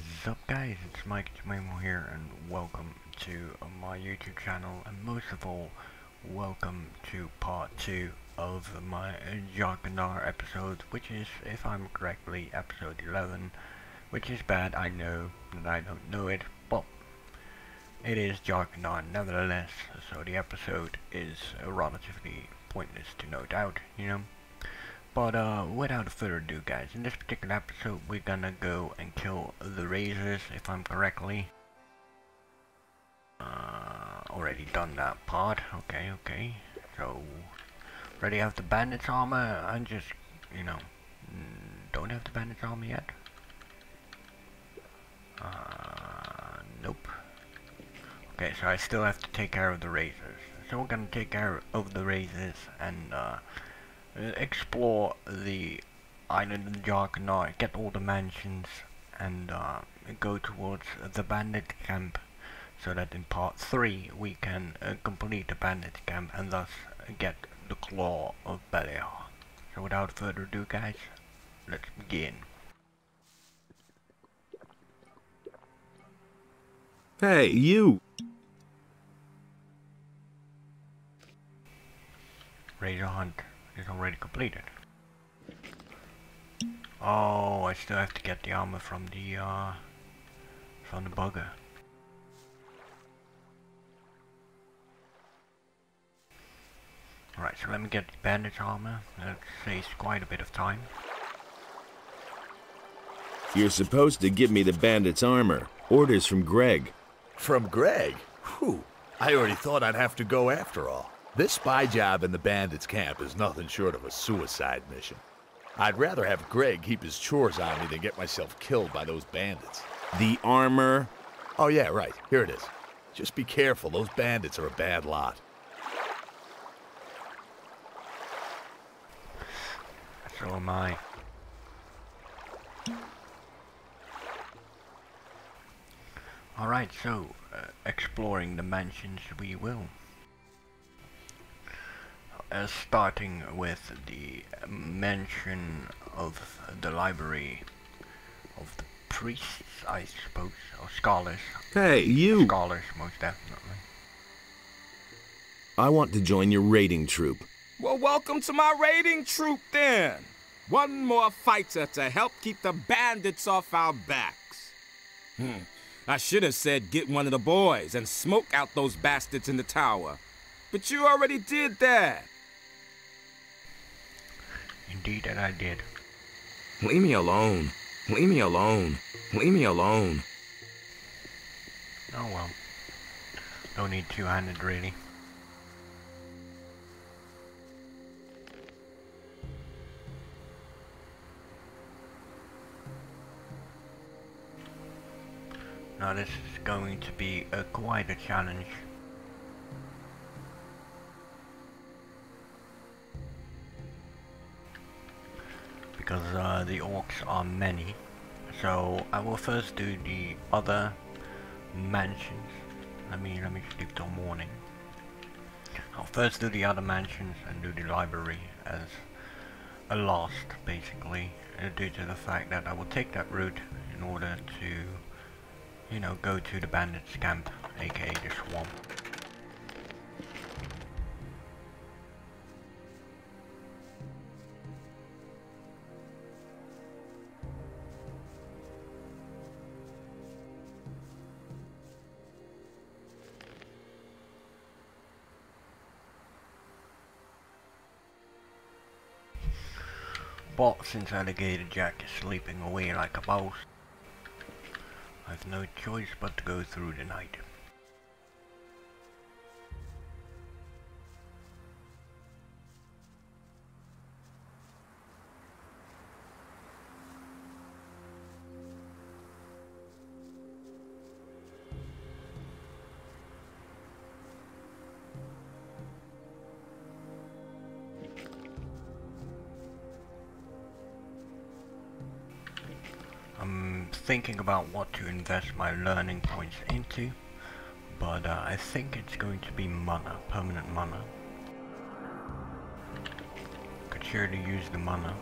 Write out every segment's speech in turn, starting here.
is up guys, it's Meikitamemo here and welcome to my YouTube channel and most of all, welcome to part 2 of my Jharkendar episode, which is, if I'm correctly, episode 11, which is bad, I know that I don't know it, but it is Jharkendar nevertheless, so the episode is relatively pointless to no doubt, you know. But uh, without further ado guys, in this particular episode we're gonna go and kill the Razors, if I'm correctly. Uh, already done that part, okay, okay. So, already have the bandits armor, I just, you know, mm, don't have the bandits armor yet. Uh, nope. Okay, so I still have to take care of the Razors. So we're gonna take care of the Razors and uh, explore the island of Jharkendar, get all the mansions, and uh, go towards the bandit camp, so that in part 3 we can uh, complete the bandit camp and thus get the Claw of Beliar. So without further ado guys, let's begin. Hey, you! Razor Hunt is already completed. Oh, I still have to get the armor from the, uh, from the bugger. Alright, so let me get the bandage armor. That saves quite a bit of time. You're supposed to give me the bandit's armor. Orders from Greg. From Greg? Whew. I already thought I'd have to go after all. This spy job in the bandits' camp is nothing short of a suicide mission. I'd rather have Greg keep his chores on me than get myself killed by those bandits. The armor? Oh yeah, right. Here it is. Just be careful, those bandits are a bad lot. So am I. Alright, so, uh, exploring the mansions we will. Uh, starting with the mention of the library of the priests, I suppose, or scholars. Hey, you! Scholars, most definitely. I want to join your raiding troop. Well, welcome to my raiding troop then. One more fighter to help keep the bandits off our backs. Hmm. I should have said get one of the boys and smoke out those bastards in the tower. But you already did that. Indeed that I did. Leave me alone. Leave me alone. Leave me alone. Oh well. No need to two-handed really. Now this is going to be a quite a challenge. Because uh, the orcs are many. So I will first do the other mansions. Let me let me sleep till morning. I'll first do the other mansions and do the library as a last basically uh, due to the fact that I will take that route in order to you know go to the bandits camp aka the swamp. But since Alligator Jack is sleeping away like a mouse, I've no choice but to go through the night. I'm thinking about what to invest my learning points into, but uh, I think it's going to be mana, permanent mana. Could surely use the mana.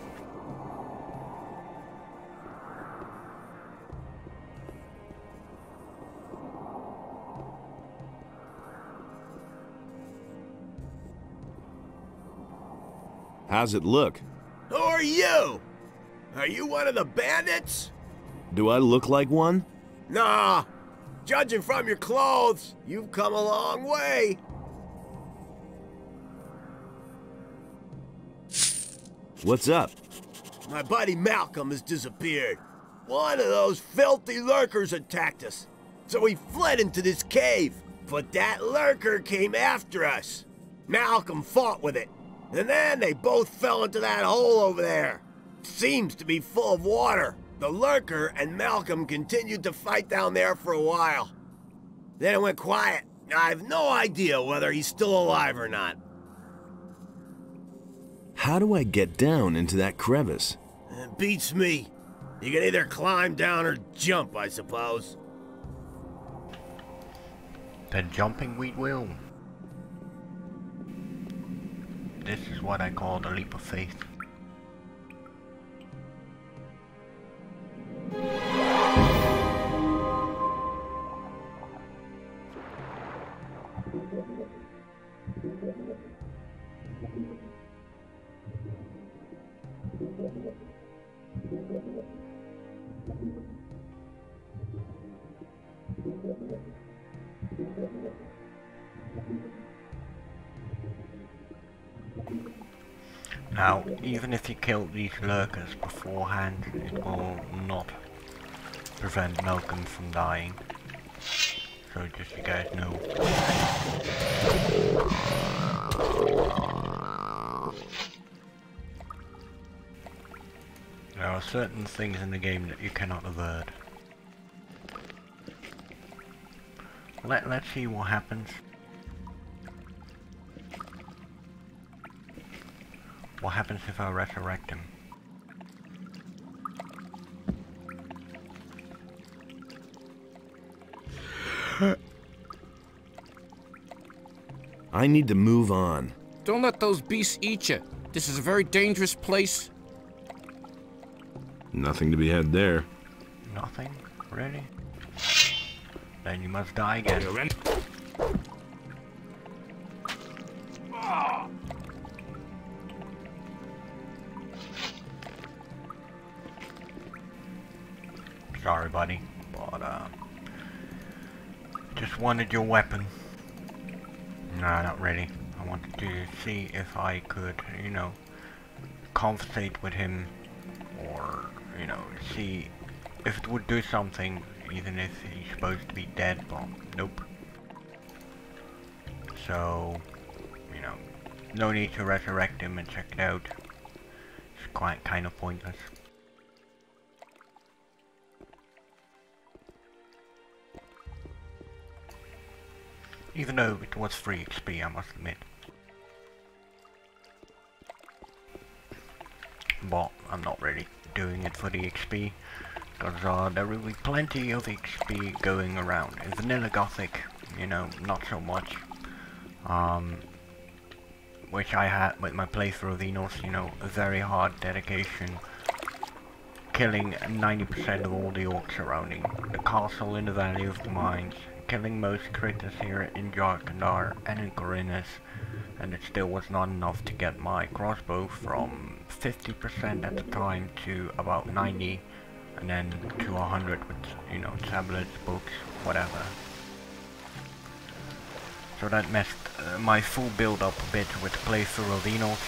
How's it look? Who are you? Are you one of the bandits? Do I look like one? Nah. Judging from your clothes, you've come a long way. What's up? My buddy Malcolm has disappeared. One of those filthy lurkers attacked us. So we fled into this cave. But that lurker came after us. Malcolm fought with it. And then they both fell into that hole over there. seems to be full of water. The lurker and Malcolm continued to fight down there for a while. Then it went quiet. I have no idea whether he's still alive or not. How do I get down into that crevice? It beats me. You can either climb down or jump, I suppose. Then jumping we will. This is what I call the leap of faith. Bye. Now, even if you kill these lurkers beforehand, it will not prevent Malcolm from dying. So just you guys know. There are certain things in the game that you cannot avert. Let, let's see what happens. What happens if I resurrect him? I need to move on. Don't let those beasts eat you. This is a very dangerous place. Nothing to be had there. Nothing? Really? Then you must die again. Wanted your weapon. Nah, not really. I wanted to see if I could, you know, conversate with him, or you know, see if it would do something, even if he's supposed to be dead. But nope. So, you know, no need to resurrect him and check it out. It's quite kind of pointless. Even though it was free XP, I must admit. But I'm not really doing it for the XP, because uh, there will be plenty of XP going around. In Vanilla Gothic, you know, not so much. Um, which I had with my playthrough of Innos, you know, a very hard dedication. Killing 90% of all the orcs surrounding the castle in the Valley of the Mines, killing most critters here in Jharkendar and in Khorinis, and it still was not enough to get my crossbow from 50% at the time to about 90, and then to 100 with, you know, tablets, books, whatever. So that messed uh, my full build up a bit with playthrough of Innos,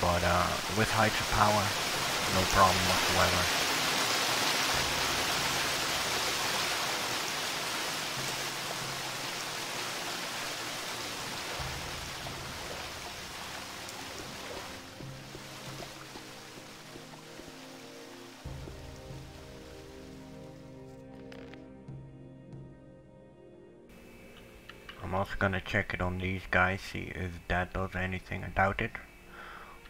but uh, with Heights of Power, no problem whatsoever. I'm also gonna check it on these guys, see if that does anything. I doubt it.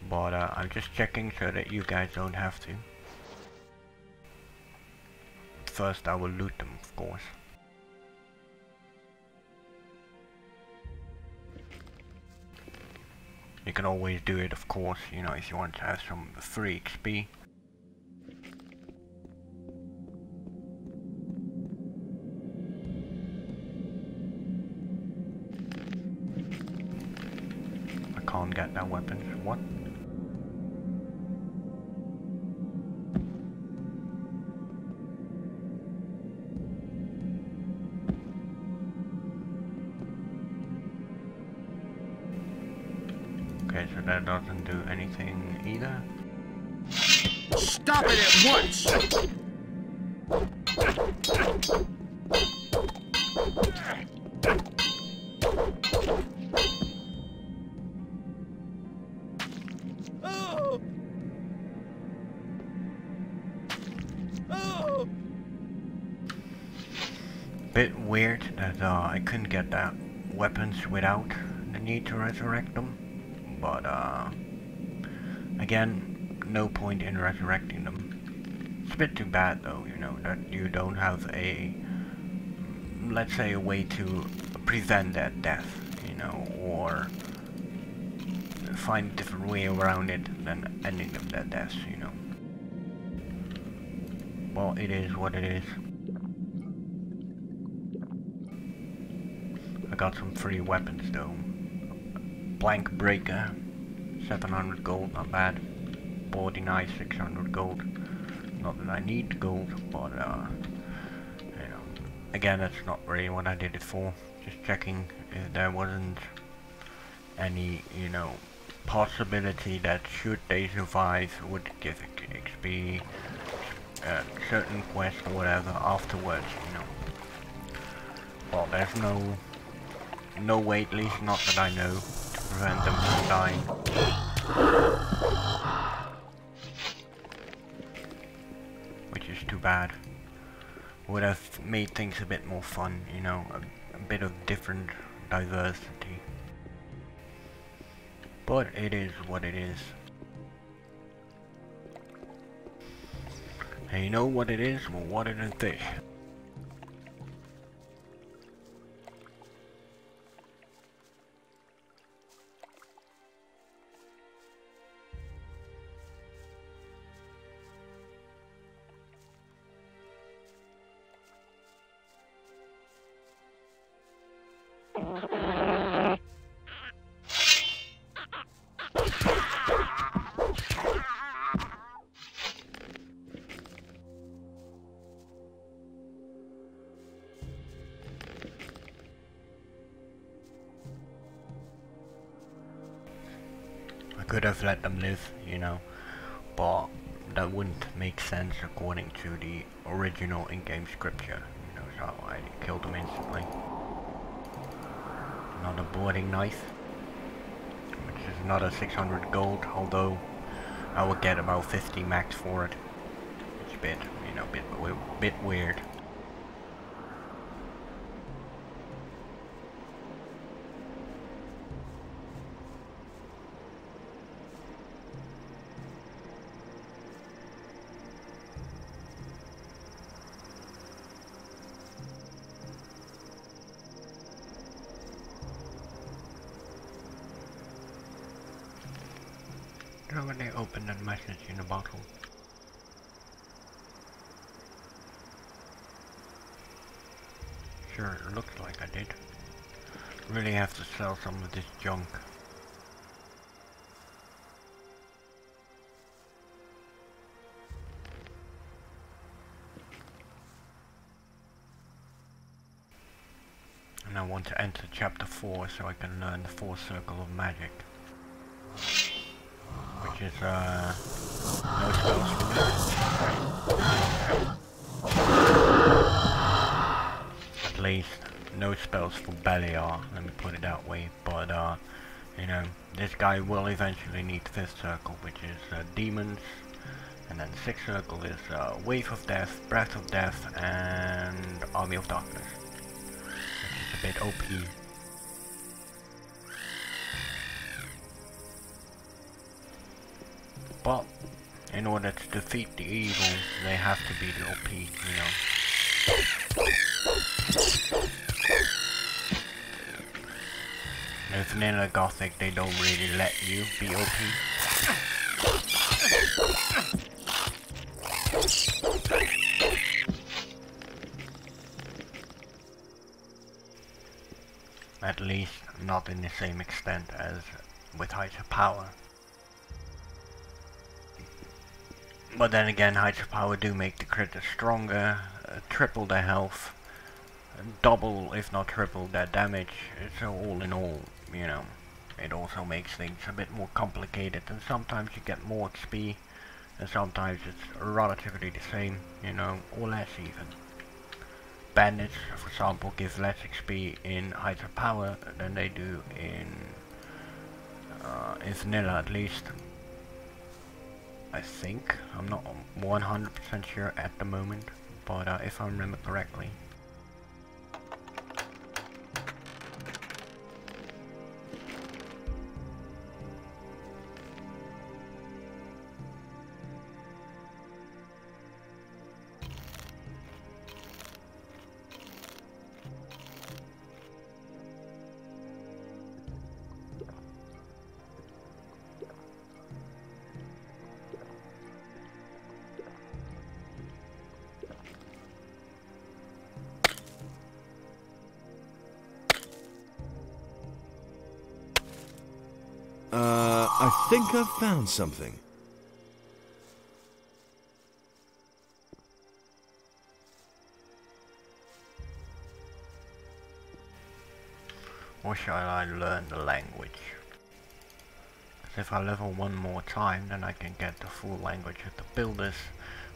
But uh, I'm just checking so that you guys don't have to. First I will loot them, of course. You can always do it, of course, you know, if you want to have some free XP. got no weapons. What? Okay, so that doesn't do anything either. Stop it at once! Without the need to resurrect them, but uh, again, no point in resurrecting them. It's a bit too bad though, you know, that you don't have a, let's say, a way to prevent that death, you know, or find a different way around it than ending them that death, you know. Well, it is what it is. I got some free weapons though. Blank breaker, 700 gold, not bad. Body knife, 600 gold. Not that I need gold, but uh, you know, again, that's not really what I did it for. Just checking if there wasn't any, you know, possibility that should they survive would give XP, uh, certain quest or whatever afterwards, you know. Well, there's no no way, at least not that I know, to prevent them from dying. Which is too bad. Would have made things a bit more fun, you know, a, a bit of different diversity. But it is what it is. And you know what it is? Well, what it is this? According to the original in-game scripture, you know, so I killed them instantly. Another boarding knife, which is another 600 gold, although I will get about 50 max for it. It's a bit, you know, bit, bit weird. You know when they open that message in a bottle? Sure, it looks like I did. Really have to sell some of this junk. And I want to enter chapter 4 so I can learn the fourth circle of magic which is uh, no spells. At least no spells for Beliar, let me put it that way. But uh, you know, this guy will eventually need fifth circle, which is uh, demons, and then sixth circle is uh, wave of death, breath of death, and army of darkness, which is a bit OP. But in order to defeat the evil, they have to be the OP, you know. With Vanilla Gothic, they don't really let you be OP. At least not in the same extent as with Heights of Power. But then again, Heights of Power do make the critters stronger, uh, triple their health, double if not triple their damage, so all in all, you know, it also makes things a bit more complicated and sometimes you get more XP and sometimes it's relatively the same, you know, or less even. Bandits, for example, give less XP in Heights of Power than they do in, uh, in Vanilla at least. I think. I'm not 100% sure at the moment, but uh, if I remember correctly. Think I've found something. Or shall I learn the language? Because if I level one more time, then I can get the full language of the builders,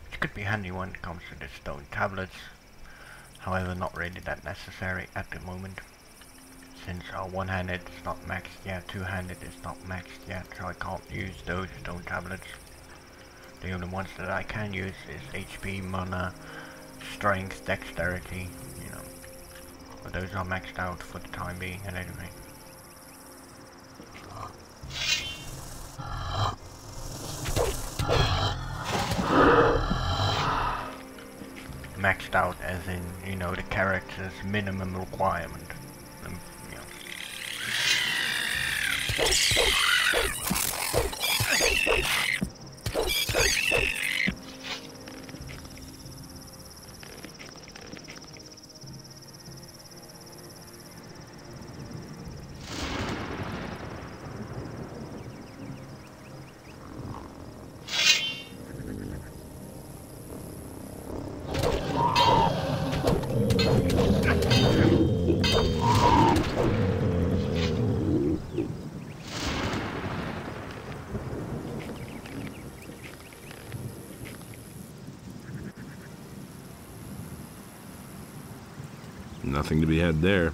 which could be handy when it comes to the stone tablets. However, not really that necessary at the moment. Since uh, one-handed is not maxed yet, two-handed is not maxed yet, so I can't use those stone tablets. The only ones that I can use is HP, mana, strength, dexterity, you know. But those are maxed out for the time being and anyway. Maxed out as in, you know, the character's minimum requirement. Um, you. To be had there.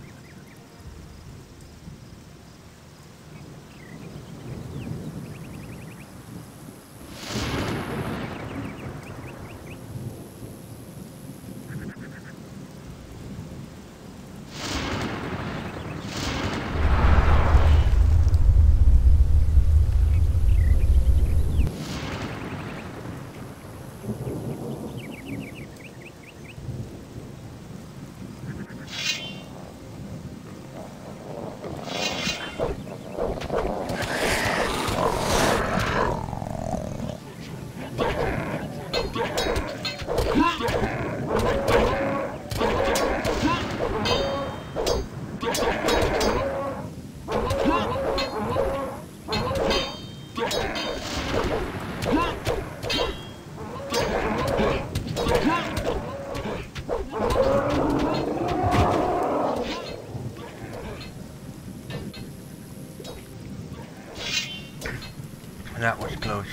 That was close.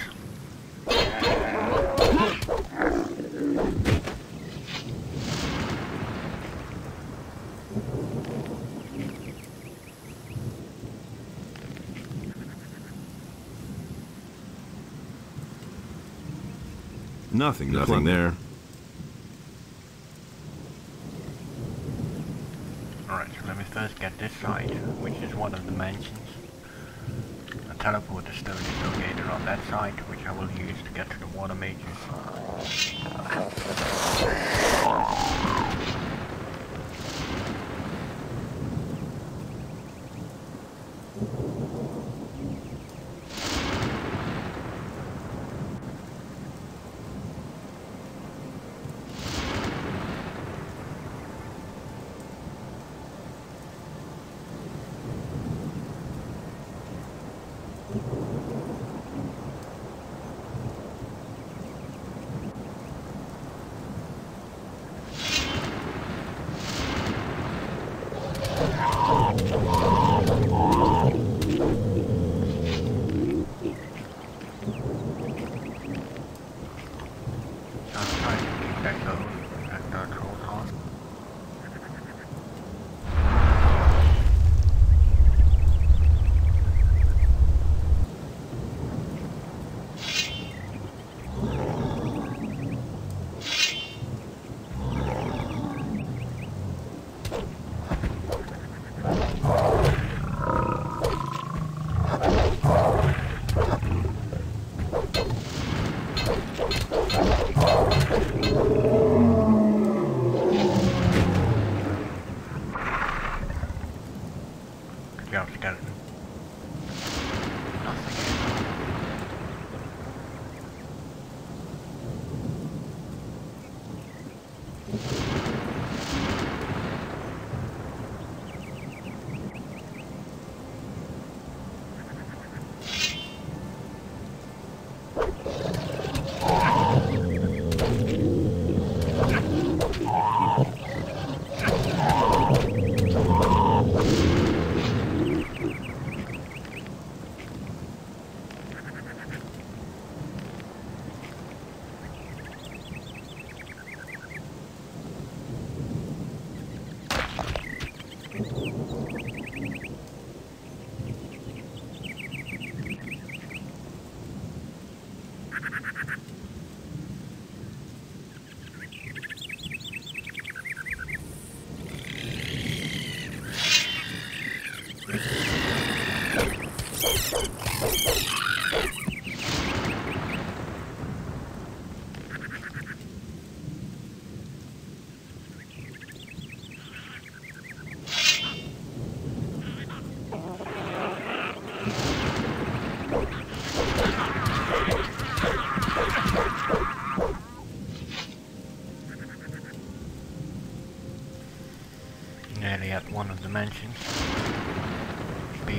Nothing, nothing there. Alright, so let me first get this side, which is one of the mansions. A teleporter stone is located on that side, which I will use to get to the water mages.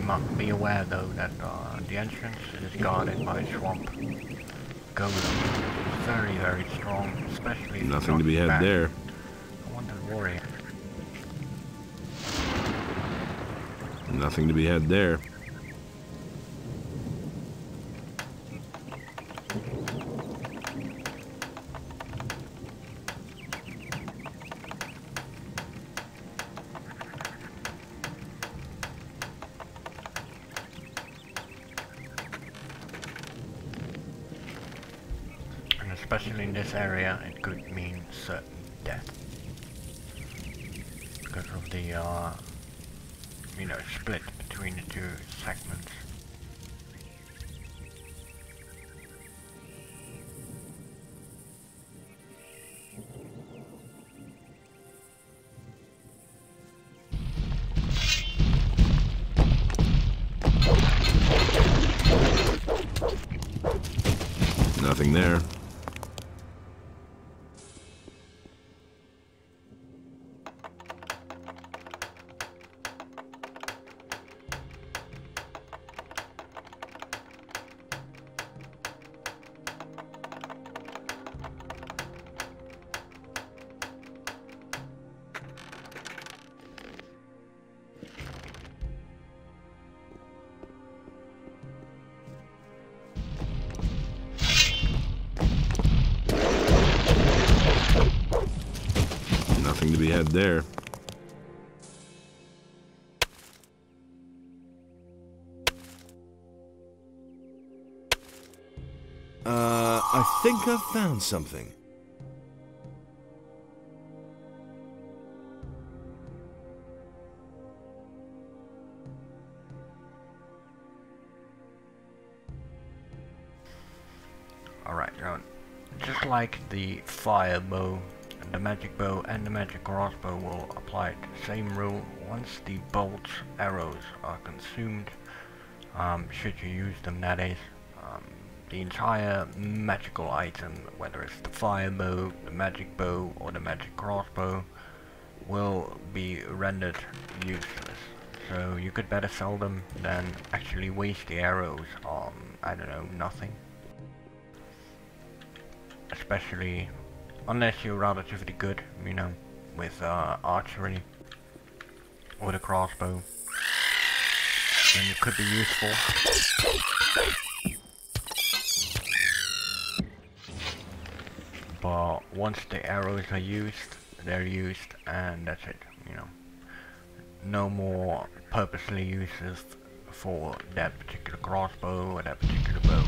Be, be aware though that uh, the entrance is guarded by a swamp. Golem is very, very strong, especially if Nothing to be had there. I want the warrior. Nothing to be had there. Had there. Uh, I think I've found something. Alright, now, just like the fire bow, the magic bow and the magic crossbow will apply the same rule. Once the bolts, arrows are consumed, um, should you use them that is, um, the entire magical item, whether it's the fire bow, the magic bow, or the magic crossbow, will be rendered useless. So you could better sell them than actually waste the arrows on, I don't know, nothing especially unless you're relatively good, you know, with uh, archery or the crossbow, then it could be useful. But once the arrows are used, they're used, and that's it. You know, no more purposely uses for that particular crossbow or that particular bow.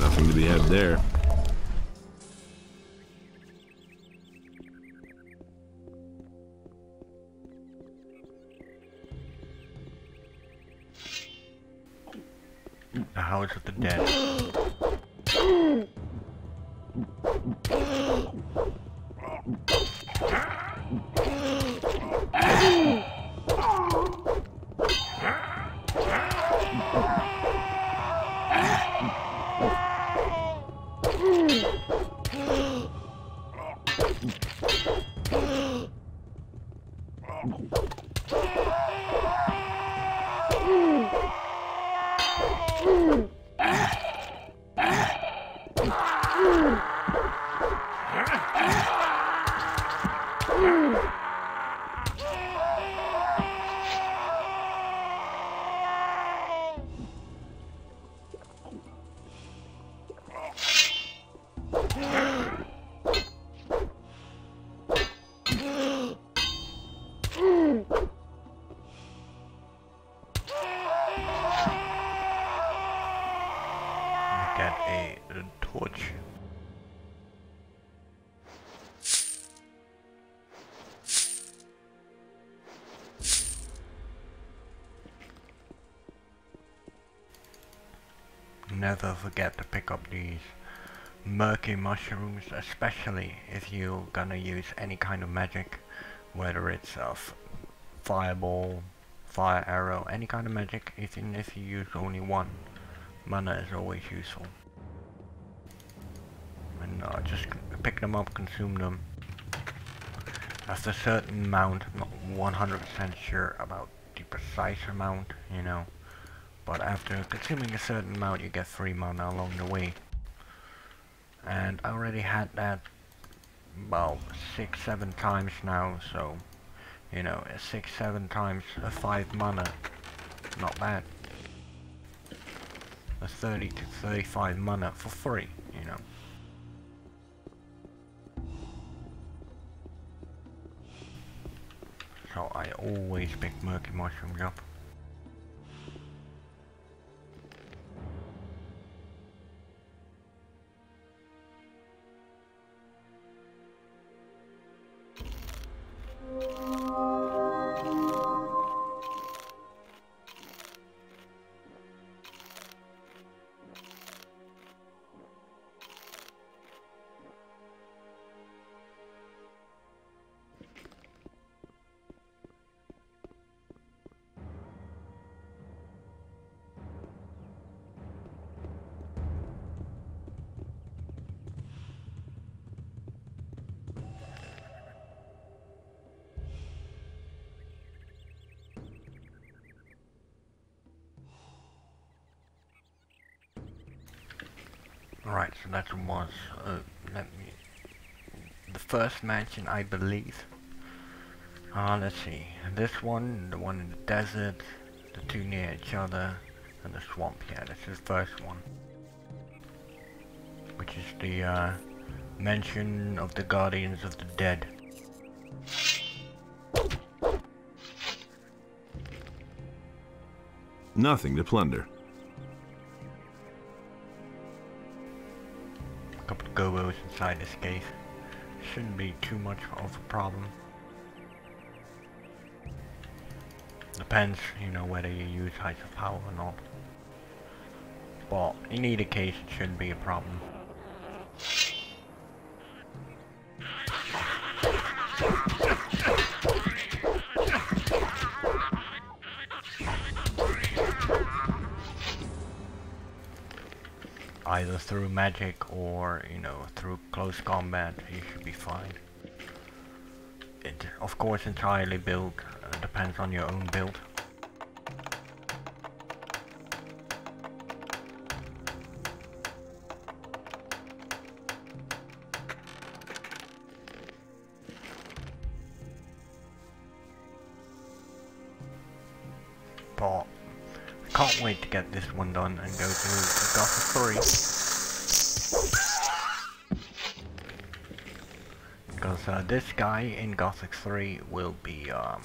Nothing to be had there. The House of the Dead. Never forget to pick up these murky mushrooms, especially if you're gonna use any kind of magic, whether it's a fireball, fire arrow, any kind of magic, even if you use only one, mana is always useful. And uh, just pick them up, consume them. After a certain amount, not 100% sure about the precise amount, you know. But after consuming a certain amount, you get free mana along the way. And I already had that about six seven times now so you know six seven times a five mana not bad. A 30 to 35 mana for free you know. So I always pick murky mushrooms up Right, so that was, uh, let me, the first mansion, I believe. Uh, let's see, this one, the one in the desert, the two near each other, and the swamp, yeah, this is the first one. Which is the, uh, mention of the Guardians of the Dead. Nothing to plunder. Gobos inside this case. Shouldn't be too much of a problem. Depends, you know, whether you use heights of power or not. But in either case, it shouldn't be a problem. Through magic or, you know, through close combat, you should be fine. It, of course, entirely build, uh, depends on your own build. But I can't wait to get this one done and go to Gothic 3. Because uh, this guy in Gothic 3 will be, um,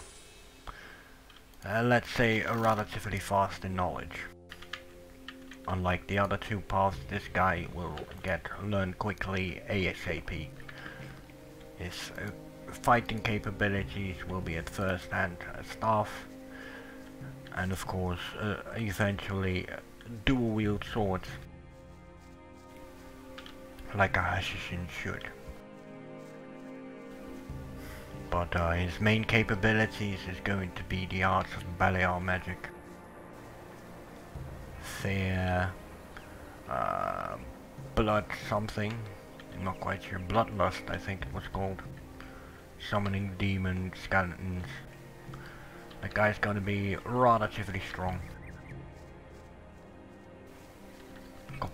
uh, let's say, relatively fast in knowledge. Unlike the other two paths, this guy will get learned quickly ASAP. His uh, fighting capabilities will be at first hand staff and of course uh, eventually uh, dual wield swords like a Hashishin should. But uh, his main capabilities is going to be the arts of Beliar magic. Fear, uh, blood something, I'm not quite sure, bloodlust I think it was called. Summoning demon skeletons, that guy's gonna be relatively strong.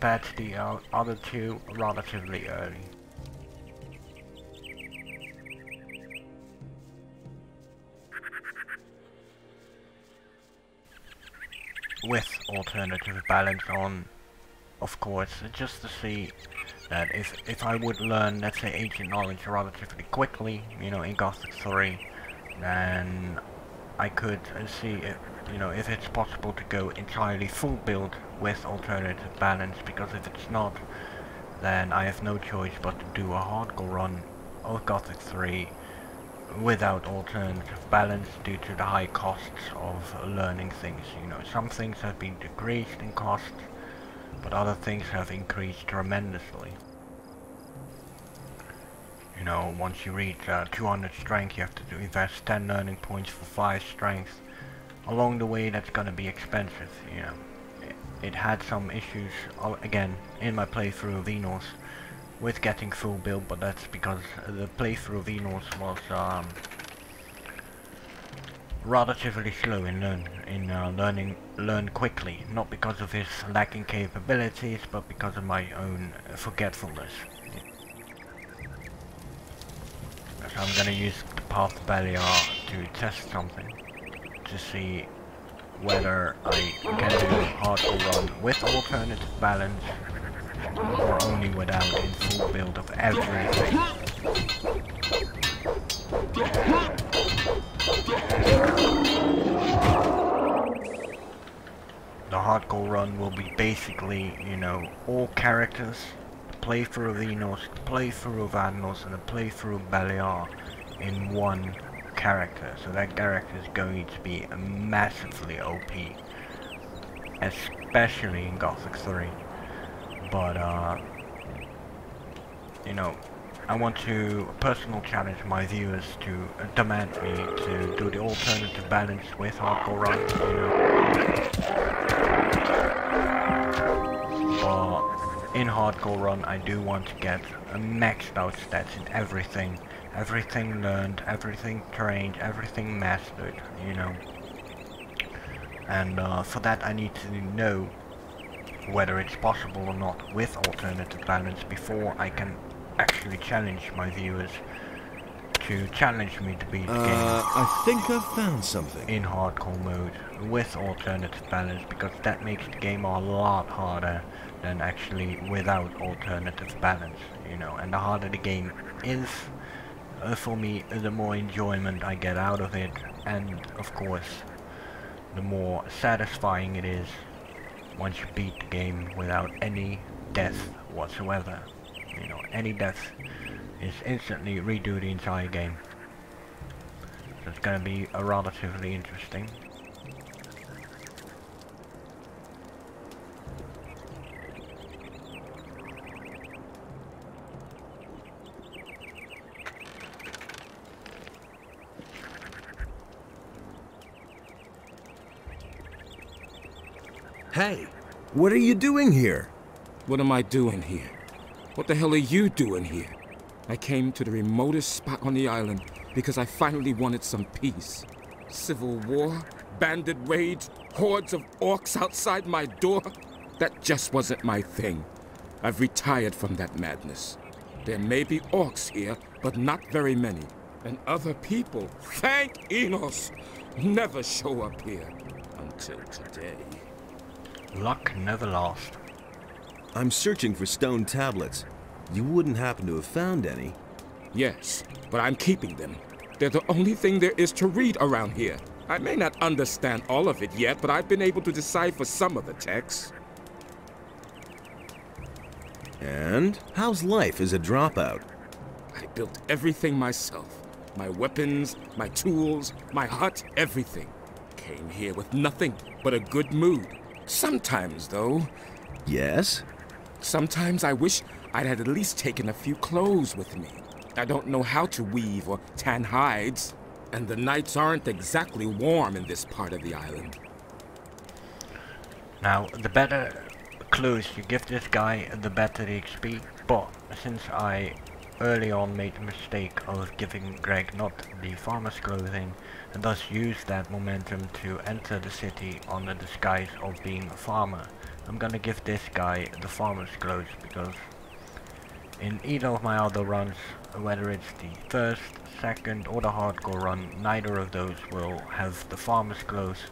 To the uh, other two, relatively early. With alternative balance on, of course, just to see that if, if I would learn, let's say, ancient knowledge relatively quickly, you know, in Gothic 3, then I could see if, you know, if it's possible to go entirely full build with alternative balance, because if it's not, then I have no choice but to do a hardcore run of Gothic 3 without alternative balance due to the high costs of learning things. You know, some things have been decreased in cost, but other things have increased tremendously. You know, once you reach uh, 200 strength, you have to invest 10 learning points for 5 strength. Along the way, that's gonna be expensive, you know. It, it had some issues, again, in my playthrough of Innos, with getting full build, but that's because the playthrough of Innos was um, relatively slow in learn in uh, learning learn quickly, not because of his lacking capabilities, but because of my own forgetfulness. I'm gonna use the Path Beliar to test something to see whether I can do hardcore run with alternative balance or only without in full build of everything. The hardcore run will be basically, you know, all characters, playthrough of Innos, playthrough of Adanos, and the playthrough of Beliar in one character. So that character is going to be massively OP. Especially in Gothic 3. But, uh, you know, I want to personal challenge my viewers to demand me to do the alternative balance with hardcore run, you know. In hardcore run I do want to get a maxed out stats in everything. Everything learned, everything trained, everything mastered, you know. And uh, for that I need to know whether it's possible or not with alternative balance before I can actually challenge my viewers to challenge me to beat the Uh, game I think I've found something. in hardcore mode with alternative balance because that makes the game a lot harder than actually without alternative balance, you know. And the harder the game is, uh, for me, the more enjoyment I get out of it, and of course, the more satisfying it is once you beat the game without any death whatsoever. You know, any death is instantly redo the entire game. So it's gonna be a relatively interesting. Hey, what are you doing here? What am I doing here? What the hell are you doing here? I came to the remotest spot on the island because I finally wanted some peace. Civil war, bandit raids, hordes of orcs outside my door. That just wasn't my thing. I've retired from that madness. There may be orcs here, but not very many. And other people, thank Innos, never show up here until today. Luck never lost. I'm searching for stone tablets. You wouldn't happen to have found any. Yes, but I'm keeping them. They're the only thing there is to read around here. I may not understand all of it yet, but I've been able to decipher some of the text. And how's life as a dropout? I built everything myself. My weapons, my tools, my hut, everything. Came here with nothing but a good mood. Sometimes, though, Yes? sometimes I wish I'd had at least taken a few clothes with me. I don't know how to weave or tan hides, and the nights aren't exactly warm in this part of the island. Now, the better clues you give this guy, the better the XP. But since I early on made the mistake of giving Greg not the farmer's clothing, and thus used that momentum to enter the city on the disguise of being a farmer, I'm gonna give this guy the farmer's clothes because in either of my other runs, whether it's the first, second or the hardcore run, neither of those will have the farmer's clothes.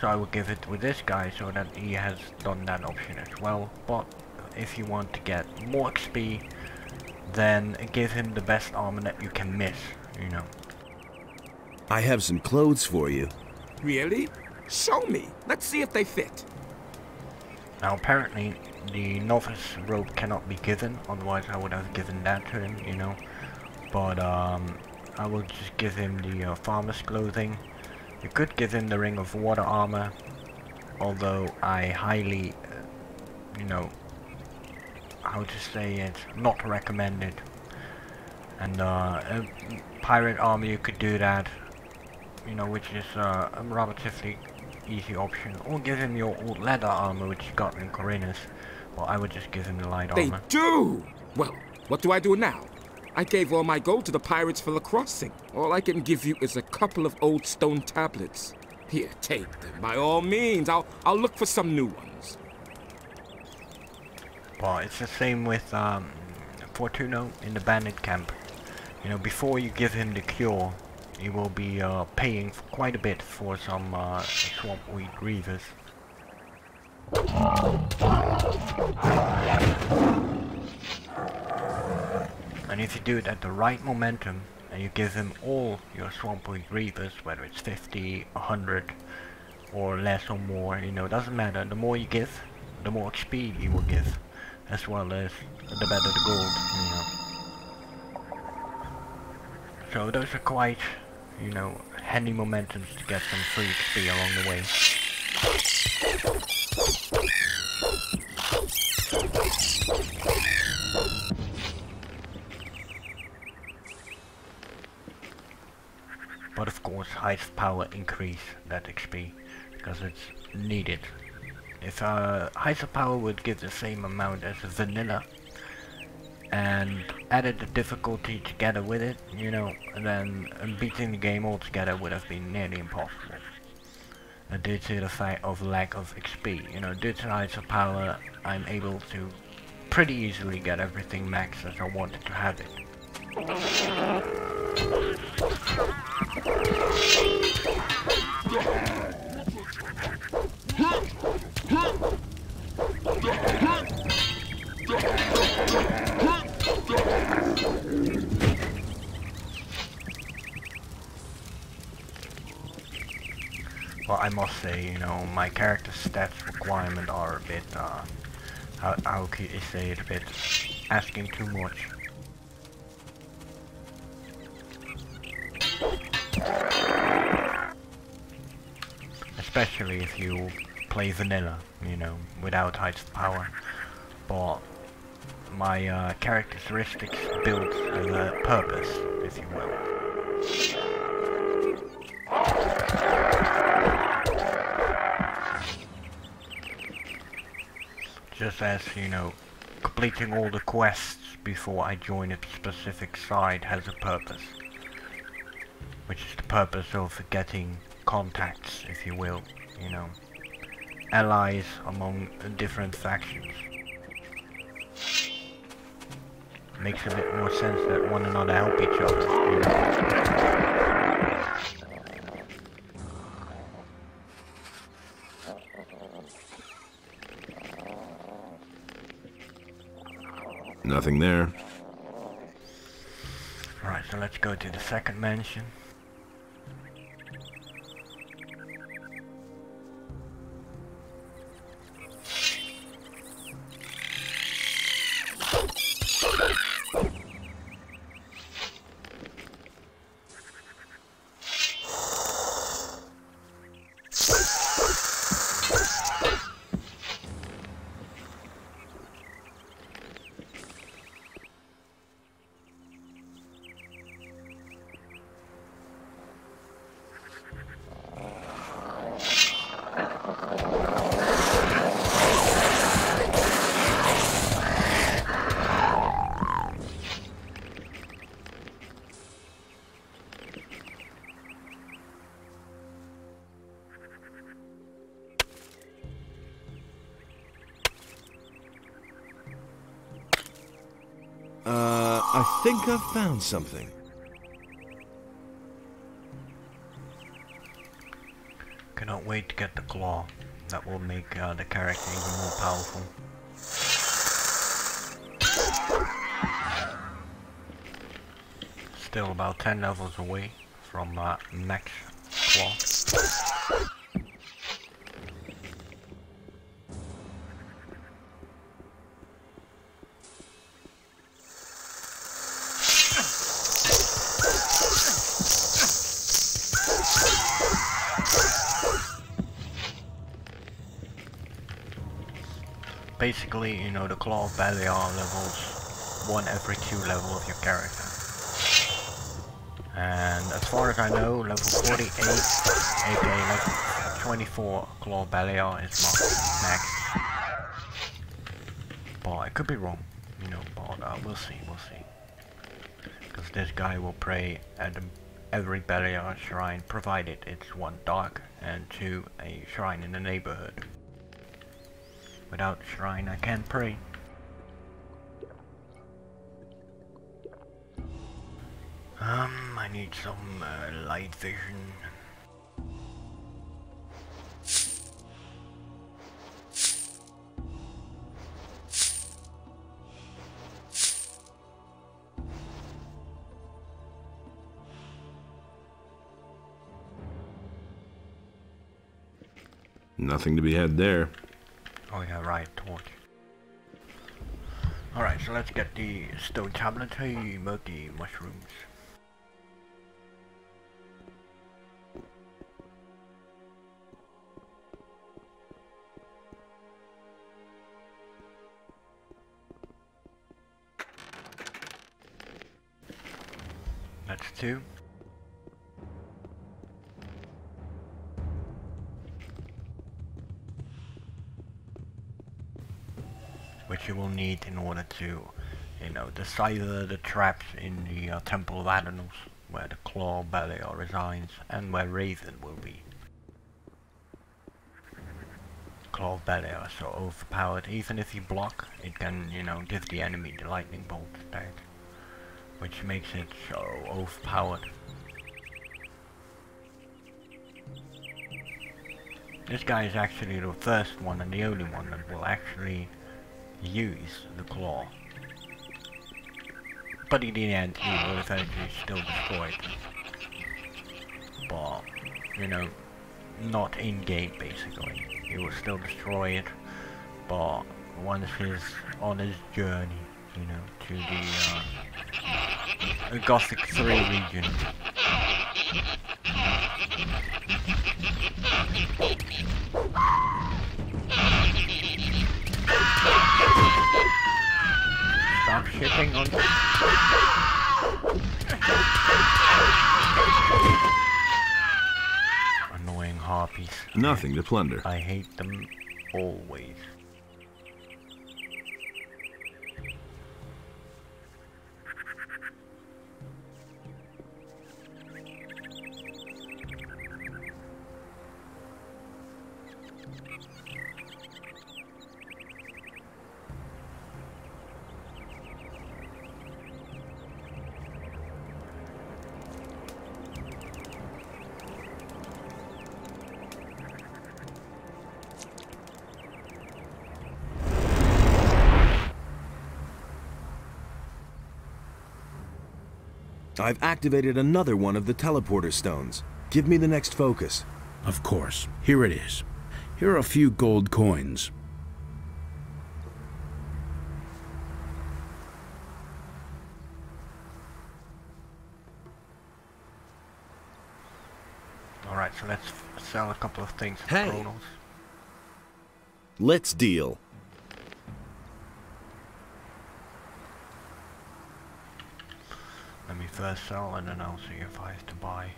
So I will give it with this guy so that he has done that option as well. But if you want to get more XP, then give him the best armor that you can miss, you know. I have some clothes for you. Really? Show me. Let's see if they fit. Now apparently the novice robe cannot be given, otherwise I would have given that to him, you know. But um, I will just give him the uh, farmer's clothing. You could give him the ring of water armor, although I highly uh, you know, how to say it, not recommended. And uh, a pirate armor you could do that, you know, which is uh, a relatively easy option. Or give him your old leather armor which you got in Khorinis. Well, I would just give him the light They armor. do! Well, what do I do now? I gave all my gold to the pirates for the crossing. All I can give you is a couple of old stone tablets. Here, take them. By all means, I'll, I'll look for some new ones. Well, it's the same with um, Fortuno in the bandit camp. You know, before you give him the cure, you will be uh, paying quite a bit for some uh, swamp weed reavers. And if you do it at the right momentum, and you give him all your swamp weed reavers, whether it's 50, 100, or less or more, you know, it doesn't matter. The more you give, the more speed he will give, as well as the better the gold, you know. So those are quite, you know, handy momentums to get some free XP along the way. But of course, Heights of Power increase that XP because it's needed. If uh, Heights of Power would give the same amount as vanilla and added the difficulty together with it, you know, then beating the game altogether would have been nearly impossible. Uh, due to the fact of lack of XP, you know, due to Heights of Power, I'm able to pretty easily get everything maxed as I wanted to have it. Well, I must say, you know, my character stats requirement are a bit, uh, how, how can you say it, a bit asking too much. Especially if you play vanilla, you know, without heights of power. But my uh, characteristics built as a purpose, if you will. Just as, you know, completing all the quests before I join a specific side has a purpose. Which is the purpose of getting contacts, if you will, you know. Allies among different factions. Makes a bit more sense that one another help each other, you know. Nothing there. Right, so let's go to the second mansion. Think I've found something. Cannot wait to get the claw. That will make uh, the character even more powerful. Still about 10 levels away from uh, max Claw of Beliar levels one every two level of your character. And as far as I know, level 48, aka level 24 Claw of is max. But I could be wrong, you know, but uh, we'll see, we'll see. Because this guy will pray at every Beliar shrine, provided it's one dark and two a shrine in the neighborhood. Without shrine I can't pray. Need some uh, light vision. Nothing to be had there. Oh yeah, right, torch. Alright, so let's get the stone tablet. Hey, murky mushrooms. Which you will need in order to, you know, decipher the traps in the uh, Temple of Adanos, where the Claw Beliar resides, and where Raven will be. Claw of Beliar is so overpowered, even if you block, it can, you know, give the enemy the lightning bolt attack, which makes it so overpowered. This guy is actually the first one and the only one that will actually use the claw. But in the end, he will eventually still destroy it. But, you know, not in-game basically. He will still destroy it, but once he's on his journey, you know, to the uh, Gothic 3 region. Stop shitting on Annoying harpies. Nothing to plunder. I hate them always. Activated another one of the teleporter stones. Give me the next focus. Of course. Here it is. Here are a few gold coins. Alright, so let's sell a couple of things Hey. Let's deal. Let me first sell and then I'll see if I have to buy.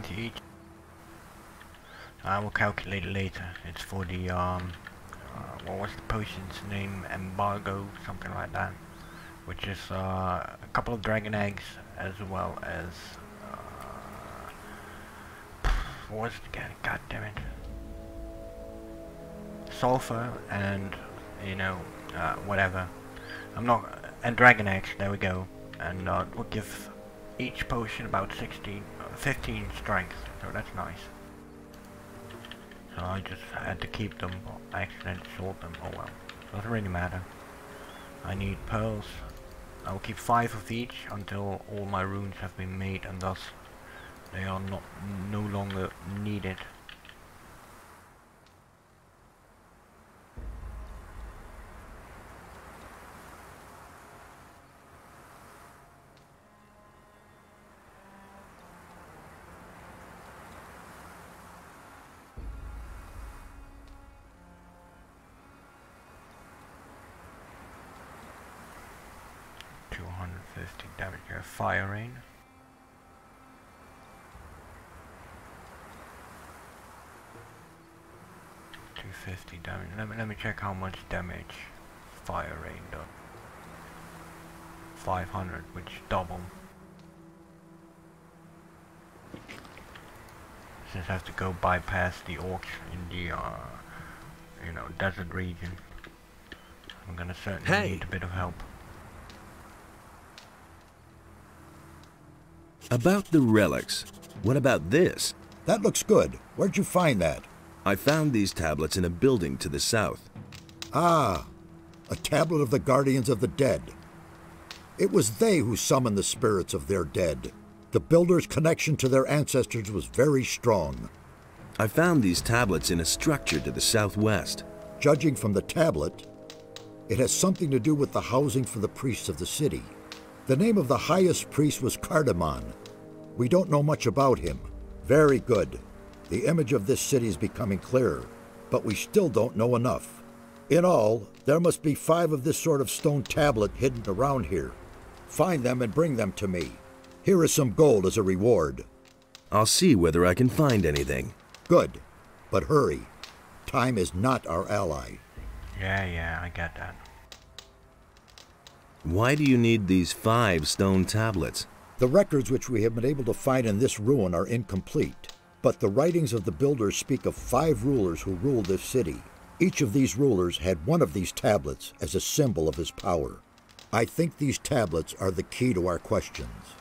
20 each. I will calculate it later. It's for the, um, uh, what was the potion's name? Embargo, something like that. Which is uh, a couple of dragon eggs as well as, uh, what was it again? God damn it. Sulfur and, you know, uh, whatever. I'm not, and dragon eggs, there we go. And uh, we'll give each potion about 16, uh, 15 strength, so that's nice. So I just had to keep them, I accidentally sold them, oh well. Doesn't really matter. I need pearls. I will keep 5 of each until all my runes have been made and thus they are not no longer needed. Damage here. Fire rain. Two fifty damage. Let me let me check how much damage fire rain does. Five hundred, which double. Since I have to go bypass the orcs in the uh you know desert region. I'm gonna certainly Hey. need a bit of help. About the relics. What about this? That looks good. Where'd you find that? I found these tablets in a building to the south. Ah, a tablet of the Guardians of the Dead. It was they who summoned the spirits of their dead. The builder's connection to their ancestors was very strong. I found these tablets in a structure to the southwest. Judging from the tablet, it has something to do with the housing for the priests of the city. The name of the highest priest was Khardimon. We don't know much about him. Very good. The image of this city is becoming clearer, but we still don't know enough. In all, there must be five of this sort of stone tablet hidden around here. Find them and bring them to me. Here is some gold as a reward. I'll see whether I can find anything. Good, but hurry. Time is not our ally. Yeah, yeah, I get that. Why do you need these five stone tablets? The records which we have been able to find in this ruin are incomplete, but the writings of the builders speak of five rulers who ruled this city. Each of these rulers had one of these tablets as a symbol of his power. I think these tablets are the key to our questions.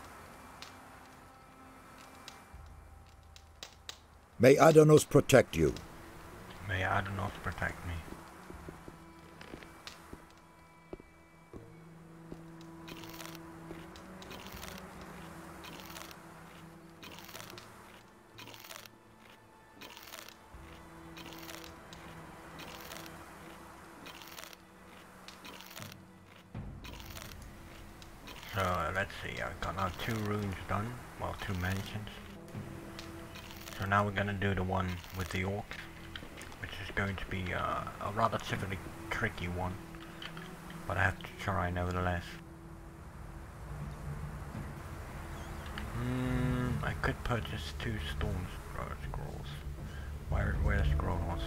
May Adanos protect you. May Adanos protect me. So uh, let's see, I've got now two runes done, well two mansions. So now we're gonna do the one with the orcs, which is going to be uh, a relatively tricky one, but I have to try nevertheless. Hmm, I could purchase two scro- scrolls. Where, where scrolls?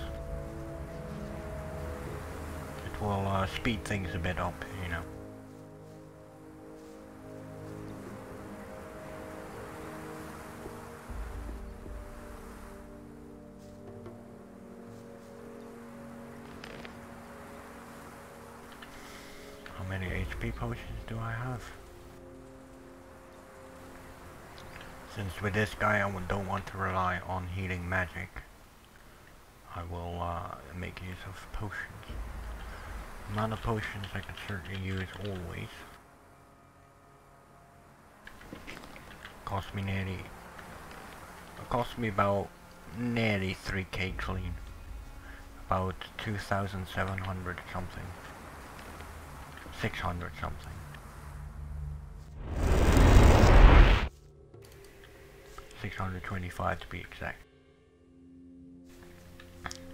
It will uh, speed things a bit up, you know. HP potions do I have? Since with this guy I don't want to rely on healing magic, I will uh, make use of potions. Mana potions I can certainly use always. Cost me nearly, cost me about nearly 3k clean. About 2,700 something. 600 something. Six hundred twenty-five to be exact.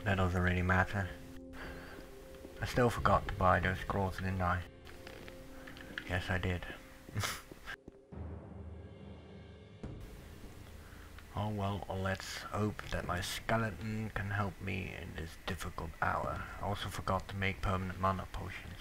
That doesn't really matter. I still forgot to buy those scrolls, didn't I? Yes, I did. Oh well, let's hope that my skeleton can help me in this difficult hour. I also forgot to make permanent mana potions.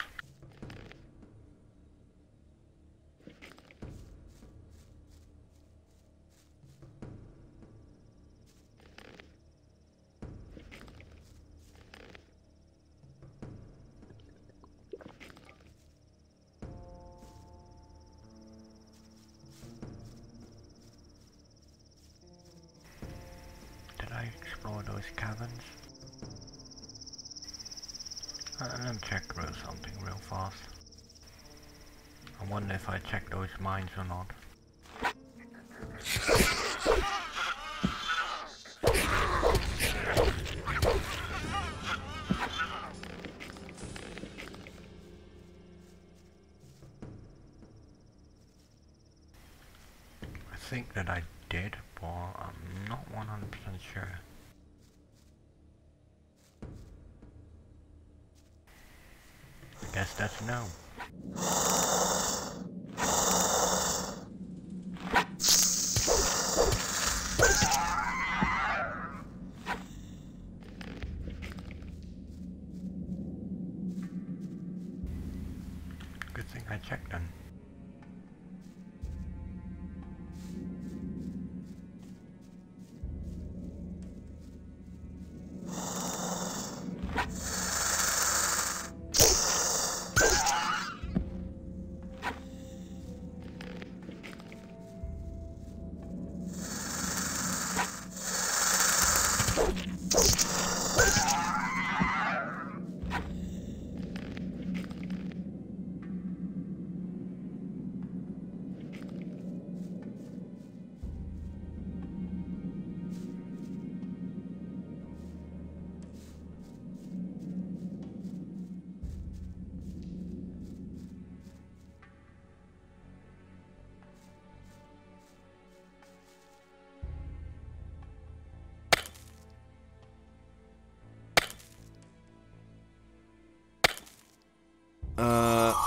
Explore those caverns? Let me check through something real fast. I wonder if I check those mines or not.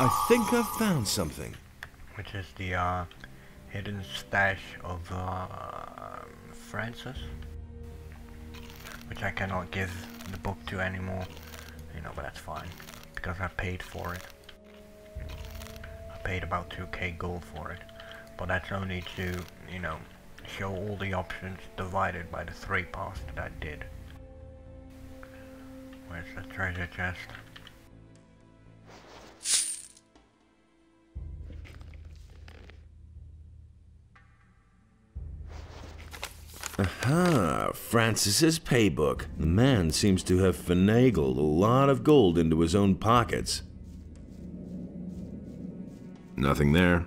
I think I've found something. which is the uh, hidden stash of uh, Francis, which I cannot give the book to anymore. You know, but that's fine because I paid for it. I paid about 2k gold for it, but that's only to, you know, show all the options divided by the three paths that I did. Where's the treasure chest? Aha, Francis's paybook. The man seems to have finagled a lot of gold into his own pockets. Nothing there.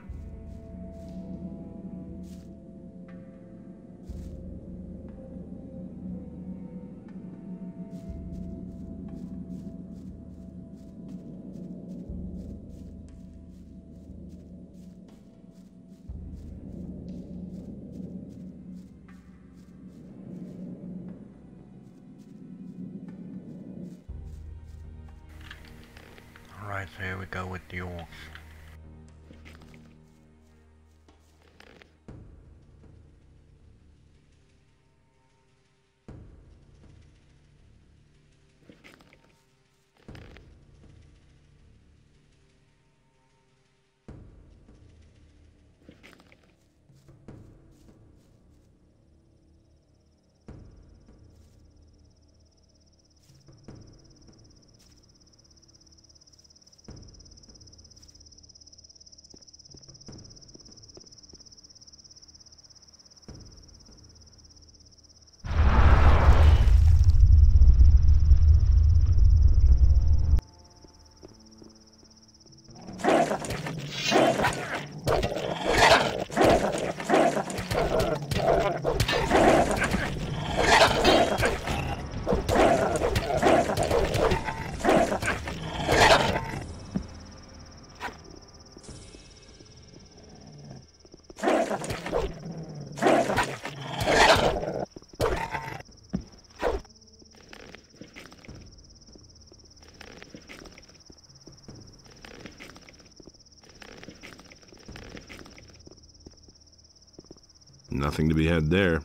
Nothing to be had there.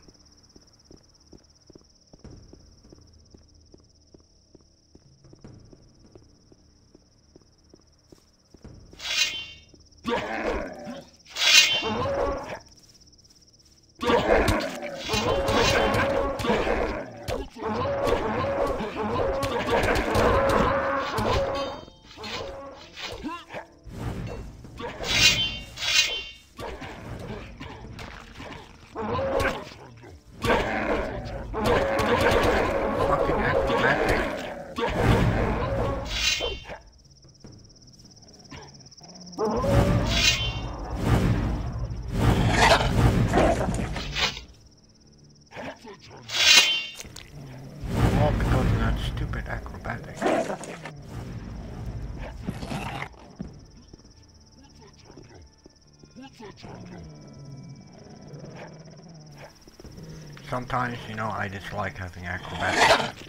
Sometimes, you know, I just like having acrobatics.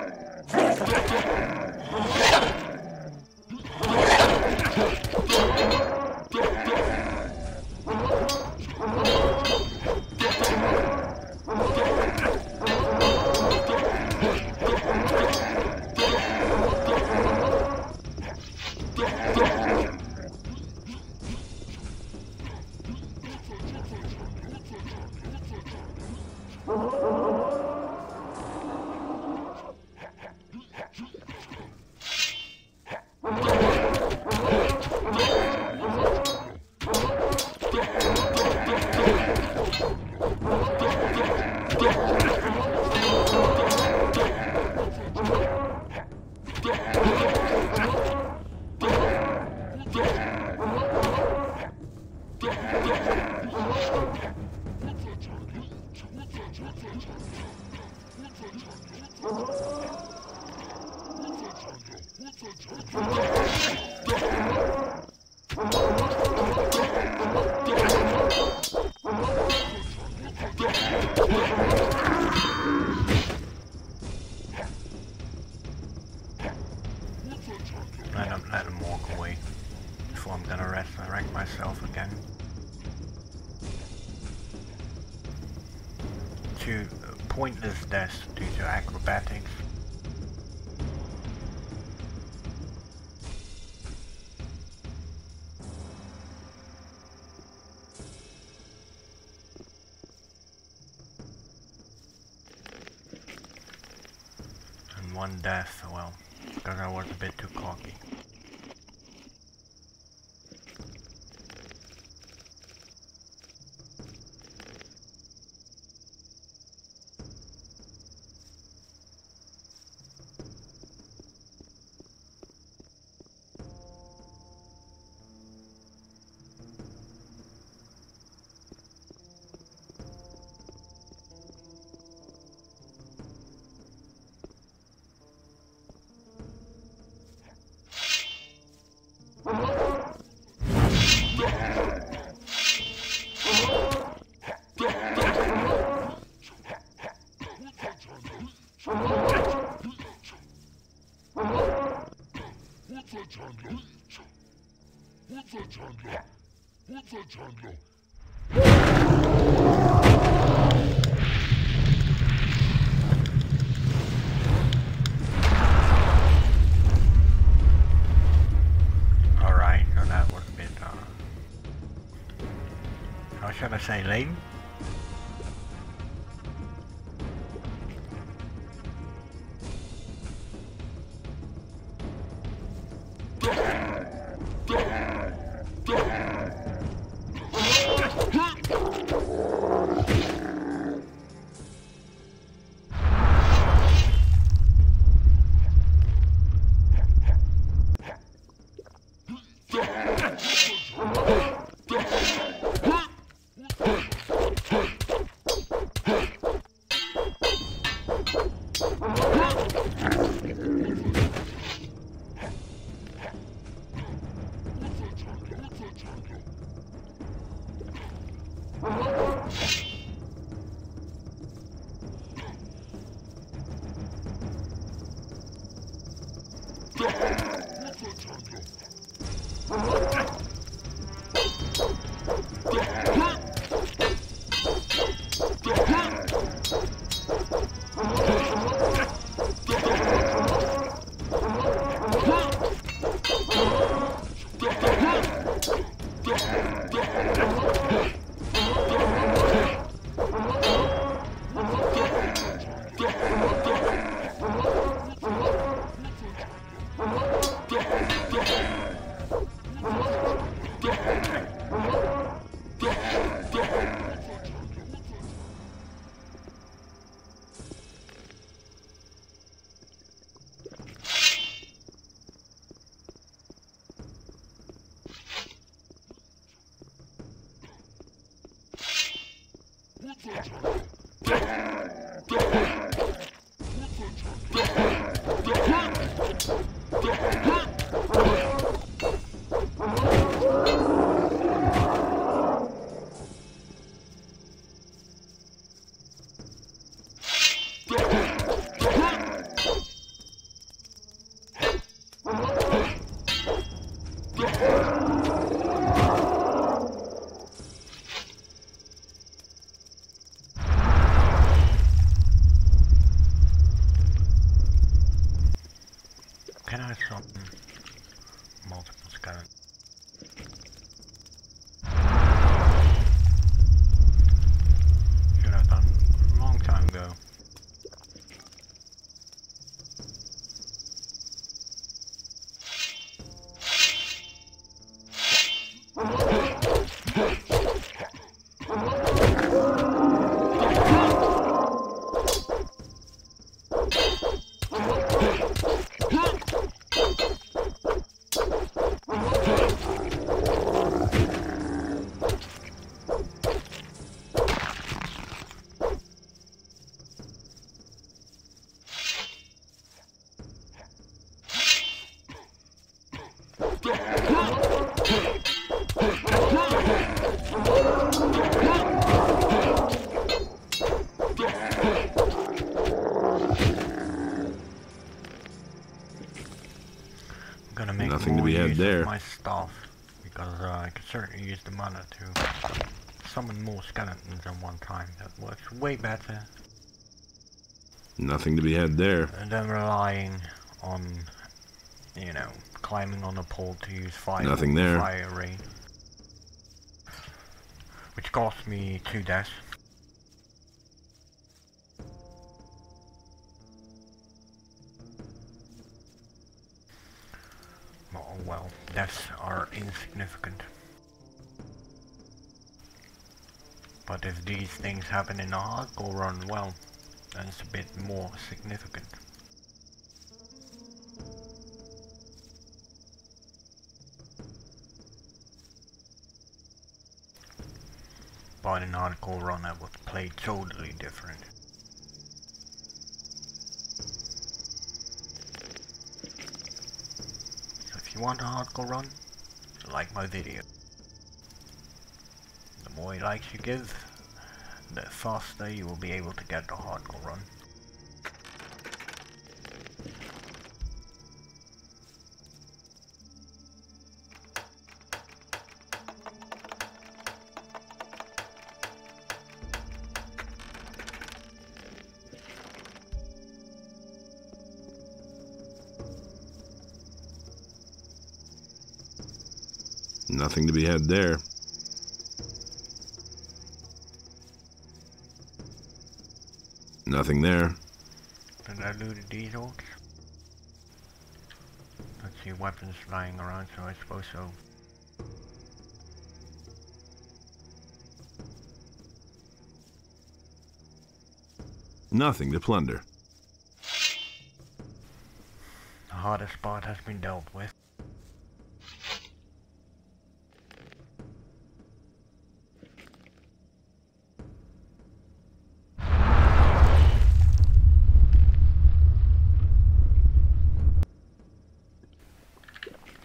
To pointless deaths due to acrobatics. Alright, so that was a bit, uh, how should I say, lame? there. My staff, because uh, I could certainly use the mana to summon more skeletons at one time. That works way better Nothing to be had there. than relying on, you know, climbing on a pole to use fire. Nothing there. Fire rain, which cost me two deaths. Well, deaths are insignificant. But if these things happen in a hardcore run, well, then it's a bit more significant. But in hardcore run I would play totally different. Want a hardcore run, like my video. The more likes you give, the faster you will be able to get the hardcore run. Nothing to be had there. Nothing there. Did I loot these orcs? Don't see weapons lying around, so I suppose so. Nothing to plunder. The hardest part has been dealt with.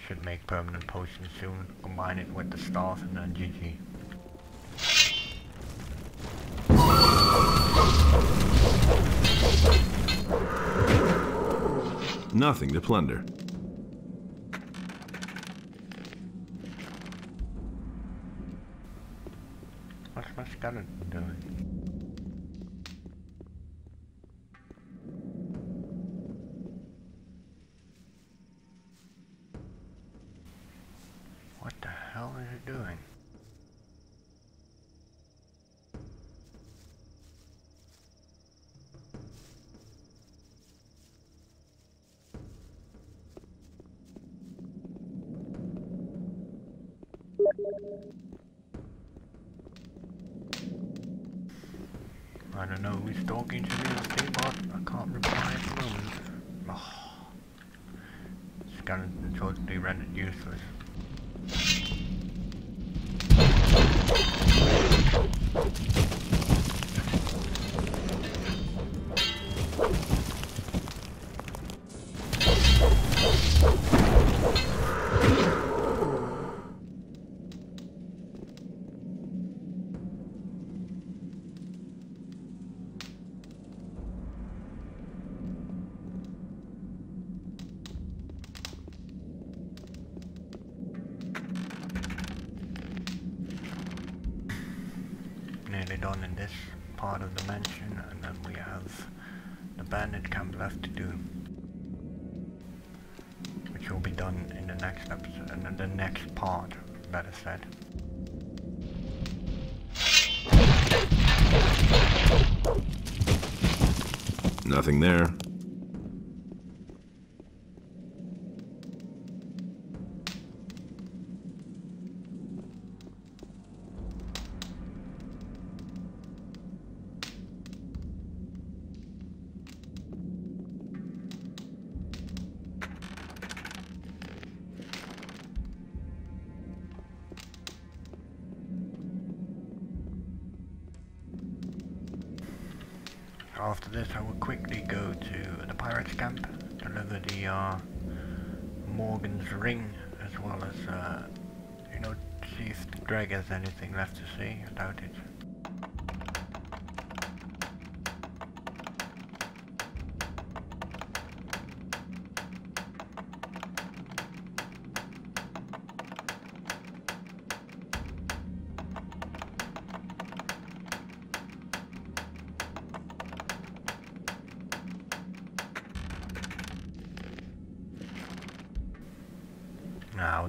Should make permanent potions soon, combine it with the staff and then GG. Nothing to plunder. Done in the next episode, in the next part, better said. Nothing there. Well as, uh, you know, Greg has anything left to say. I doubt it.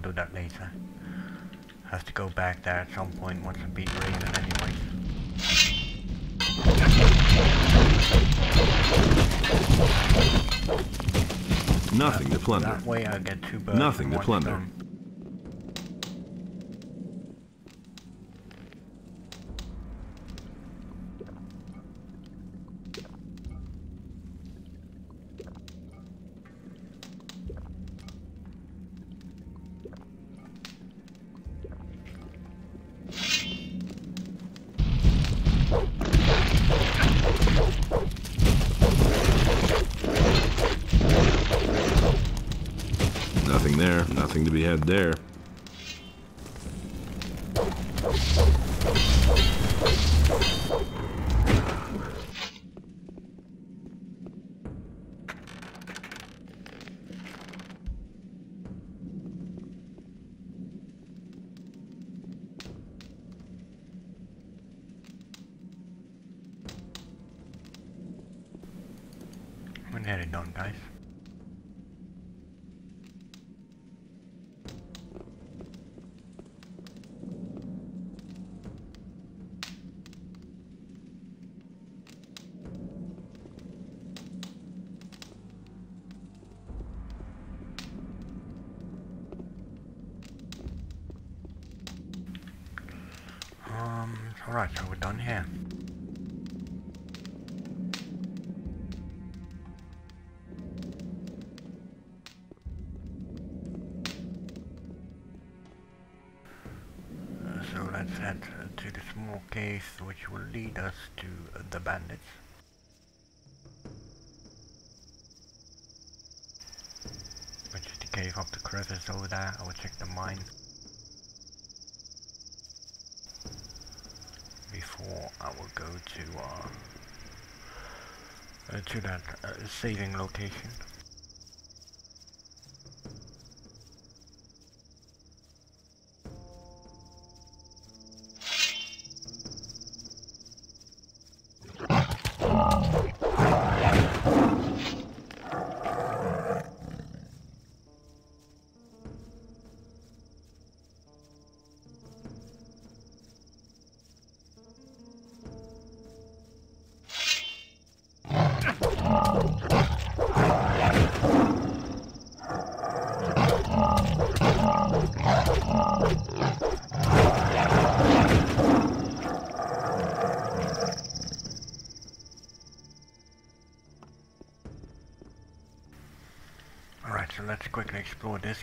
Do that later. Have to go back there at some point once I beat Raven anyway. Nothing to plunder. That way I get two birds Nothing to plunder. stone. Cave which will lead us to the bandits. Which is the cave up the crevice over there. I will check the mine. Before I will go to uh, uh, to that uh, saving location.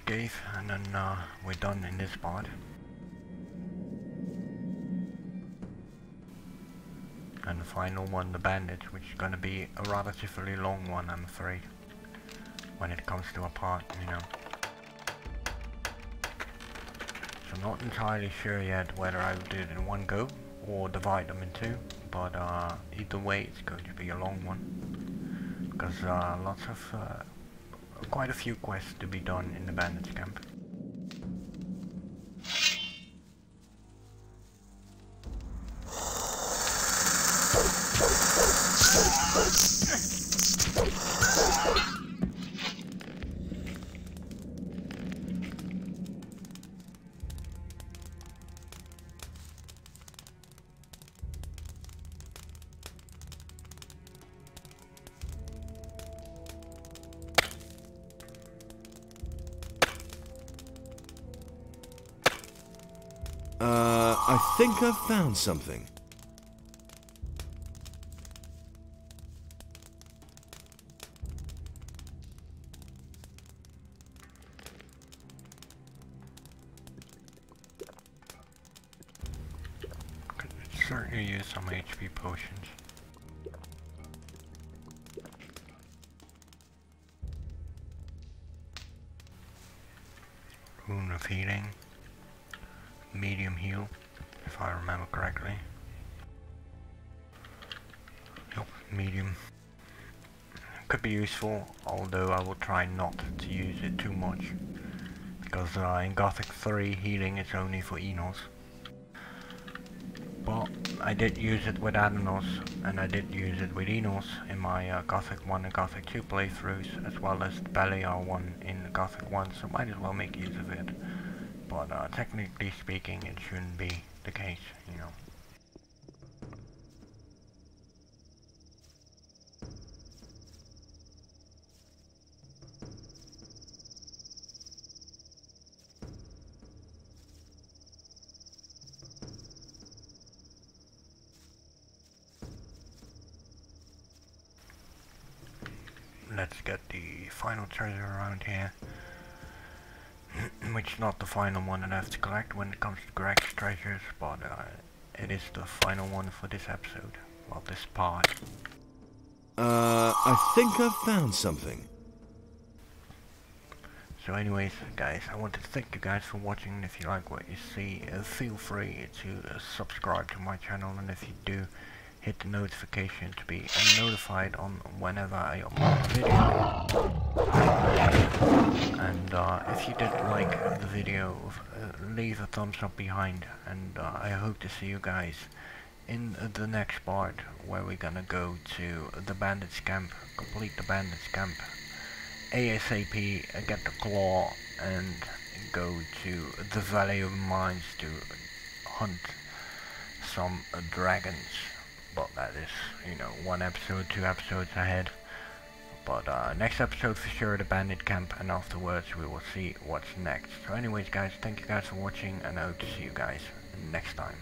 This and then uh, we're done in this part. And the final one, the bandits, which is gonna be a relatively long one, I'm afraid. When it comes to a part, you know. So I'm not entirely sure yet whether I will do it in one go or divide them in two. But uh, either way, it's going to be a long one. Because uh, lots of uh, quite a few quests to be done in the bandits camp. Found something. Use some HP potions. Rune of healing. Medium heal, if I remember correctly. Yep, medium. Could be useful, although I will try not to use it too much. Because uh, in Gothic 3 healing is only for Innos. But I did use it with Adanos, and I did use it with Innos in my uh, Gothic 1 and Gothic 2 playthroughs, as well as the Beliar one in the Gothic 1, so might as well make use of it. But uh, technically speaking, it shouldn't be the case, you know. let's get the final treasure around here. Which is not the final one that I have to collect when it comes to Greg's treasures, but uh, it is the final one for this episode. Well, this part. Uh, I think I've found something. So anyways, guys, I want to thank you guys for watching. If you like what you see, uh, feel free to uh, subscribe to my channel, and if you do, hit the notification to be notified on whenever I upload a video. And uh, if you did like the video, uh, leave a thumbs up behind and uh, I hope to see you guys in the next part where we're gonna go to the bandits camp, complete the bandits camp ASAP, get the claw and go to the Valley of Mines to hunt some dragons but that is, you know, one episode, two episodes ahead. But uh, next episode for sure, the bandit camp, and afterwards we will see what's next. So anyways guys, thank you guys for watching, and I hope to see you guys next time.